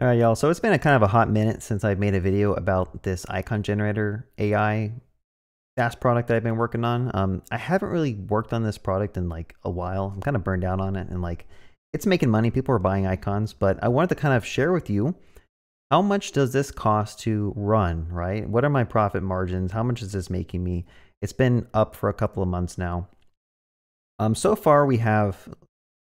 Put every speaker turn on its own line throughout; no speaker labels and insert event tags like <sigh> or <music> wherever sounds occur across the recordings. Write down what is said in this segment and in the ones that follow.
All right, y'all. So it's been a kind of a hot minute since I've made a video about this icon generator AI SaaS product that I've been working on. Um, I haven't really worked on this product in like a while. I'm kind of burned out on it and like it's making money. People are buying icons, but I wanted to kind of share with you how much does this cost to run, right? What are my profit margins? How much is this making me? It's been up for a couple of months now. Um, so far we have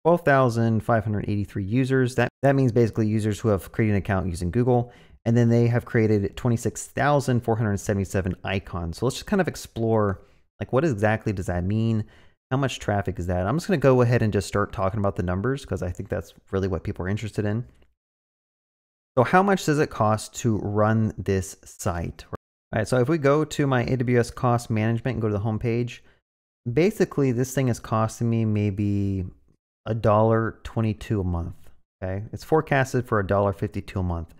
12,583 users. That, that means basically users who have created an account using Google. And then they have created 26,477 icons. So let's just kind of explore like what exactly does that mean? How much traffic is that? I'm just going to go ahead and just start talking about the numbers because I think that's really what people are interested in. So how much does it cost to run this site? All right, so if we go to my AWS cost management and go to the home page, basically this thing is costing me maybe a dollar 22 a month. Okay, it's forecasted for a dollar 52 a month,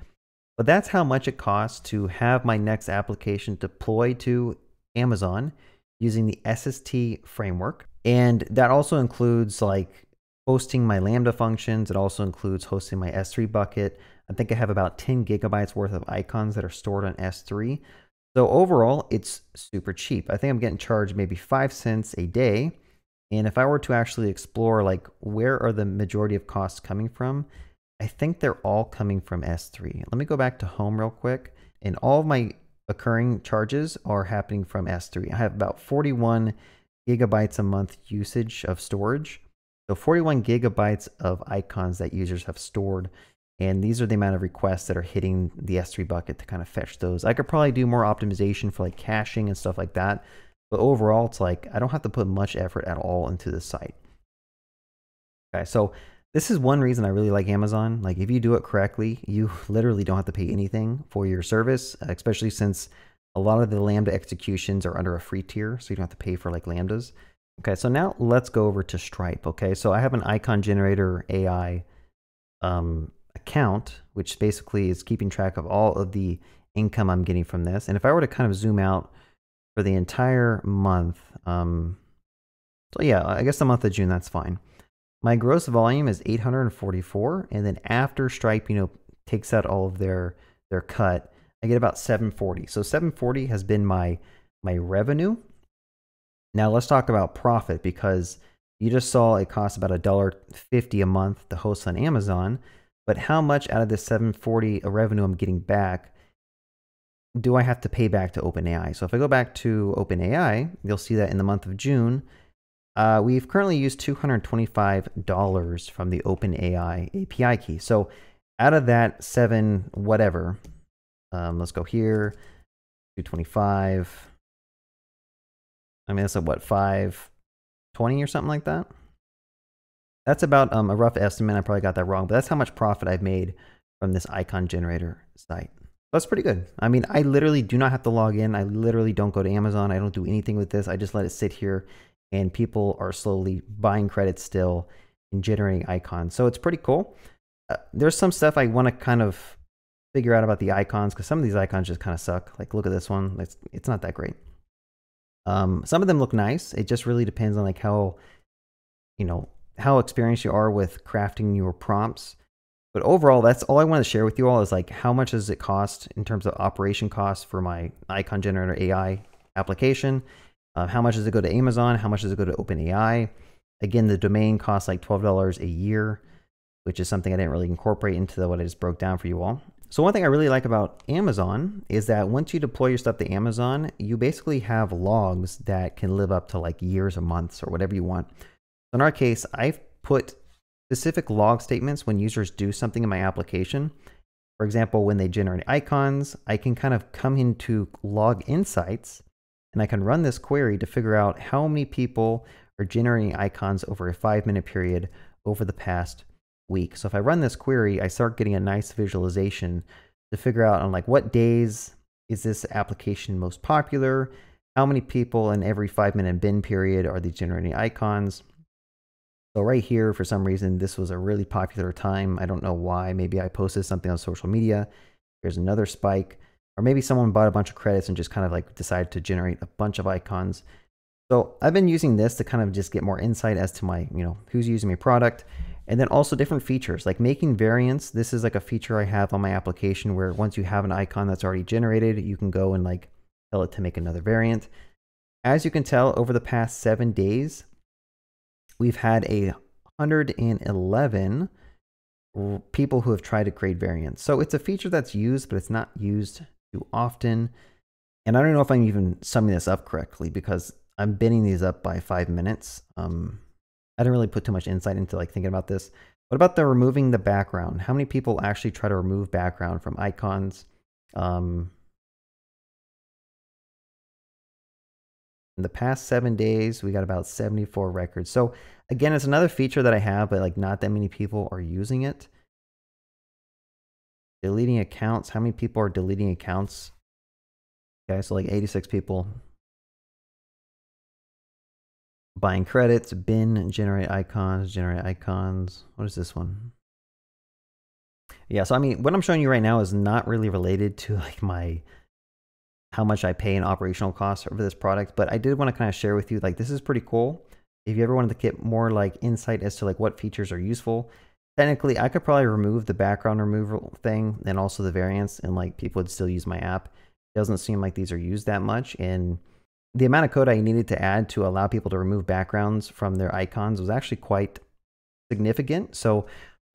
but that's how much it costs to have my next application deployed to Amazon using the SST framework, and that also includes like hosting my Lambda functions. It also includes hosting my S3 bucket. I think I have about 10 gigabytes worth of icons that are stored on S3. So overall, it's super cheap. I think I'm getting charged maybe five cents a day and if I were to actually explore like where are the majority of costs coming from, I think they're all coming from S3. Let me go back to home real quick. And all of my occurring charges are happening from S3. I have about 41 gigabytes a month usage of storage. So 41 gigabytes of icons that users have stored. And these are the amount of requests that are hitting the S3 bucket to kind of fetch those. I could probably do more optimization for like caching and stuff like that. But overall, it's like I don't have to put much effort at all into this site. Okay, so this is one reason I really like Amazon. Like if you do it correctly, you <laughs> literally don't have to pay anything for your service, especially since a lot of the Lambda executions are under a free tier, so you don't have to pay for like Lambdas. Okay, so now let's go over to Stripe. Okay, so I have an icon generator AI um, account, which basically is keeping track of all of the income I'm getting from this. And if I were to kind of zoom out for the entire month. Um, so yeah, I guess the month of June, that's fine. My gross volume is 844. And then after Stripe, you know, takes out all of their, their cut, I get about 740. So 740 has been my, my revenue. Now let's talk about profit because you just saw it costs about a dollar fifty a month to host on Amazon. But how much out of this 740 revenue I'm getting back do I have to pay back to OpenAI? So if I go back to OpenAI, you'll see that in the month of June, uh, we've currently used $225 from the OpenAI API key. So out of that seven, whatever, um, let's go here, 225. I mean, that's a what, 520 or something like that? That's about um, a rough estimate. I probably got that wrong, but that's how much profit I've made from this icon generator site. That's pretty good. I mean, I literally do not have to log in. I literally don't go to Amazon. I don't do anything with this. I just let it sit here and people are slowly buying credits still and generating icons. So it's pretty cool. Uh, there's some stuff I want to kind of figure out about the icons because some of these icons just kind of suck. Like look at this one. It's, it's not that great. Um, some of them look nice. It just really depends on like how, you know, how experienced you are with crafting your prompts. But overall, that's all I want to share with you all is like how much does it cost in terms of operation costs for my icon generator AI application? Uh, how much does it go to Amazon? How much does it go to OpenAI? Again, the domain costs like $12 a year, which is something I didn't really incorporate into the, what I just broke down for you all. So one thing I really like about Amazon is that once you deploy your stuff to Amazon, you basically have logs that can live up to like years or months or whatever you want. In our case, I've put specific log statements when users do something in my application. For example, when they generate icons, I can kind of come into log insights and I can run this query to figure out how many people are generating icons over a five minute period over the past week. So if I run this query, I start getting a nice visualization to figure out on like what days is this application most popular, how many people in every five minute bin period are they generating icons, so right here, for some reason, this was a really popular time. I don't know why. Maybe I posted something on social media. Here's another spike. Or maybe someone bought a bunch of credits and just kind of like decided to generate a bunch of icons. So I've been using this to kind of just get more insight as to my, you know, who's using my product. And then also different features like making variants. This is like a feature I have on my application where once you have an icon that's already generated, you can go and like tell it to make another variant. As you can tell, over the past seven days, we've had a 111 people who have tried to create variants. So it's a feature that's used, but it's not used too often. And I don't know if I'm even summing this up correctly because I'm binning these up by five minutes. Um, I didn't really put too much insight into like thinking about this. What about the removing the background? How many people actually try to remove background from icons? Um, in the past seven days, we got about 74 records. So again, it's another feature that I have, but like not that many people are using it. Deleting accounts. How many people are deleting accounts? Okay, so like 86 people buying credits, bin, generate icons, generate icons. What is this one? Yeah, so I mean, what I'm showing you right now is not really related to like my how much I pay in operational costs for this product, but I did want to kind of share with you like this is pretty cool. If you ever wanted to get more like insight as to like what features are useful, technically I could probably remove the background removal thing and also the variants and like people would still use my app. It doesn't seem like these are used that much and the amount of code I needed to add to allow people to remove backgrounds from their icons was actually quite significant. So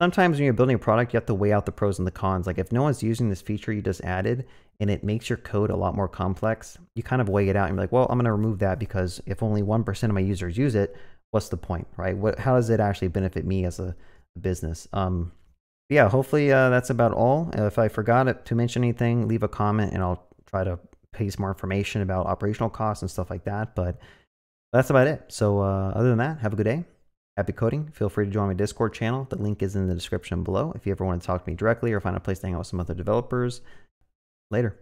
sometimes when you're building a product, you have to weigh out the pros and the cons. Like if no one's using this feature you just added and it makes your code a lot more complex, you kind of weigh it out and be like, well, I'm going to remove that because if only 1% of my users use it, what's the point, right? What, how does it actually benefit me as a business? Um, yeah, hopefully uh, that's about all. If I forgot to mention anything, leave a comment and I'll try to paste more information about operational costs and stuff like that. But that's about it. So uh, other than that, have a good day. Happy coding. Feel free to join my Discord channel. The link is in the description below if you ever want to talk to me directly or find a place to hang out with some other developers. Later.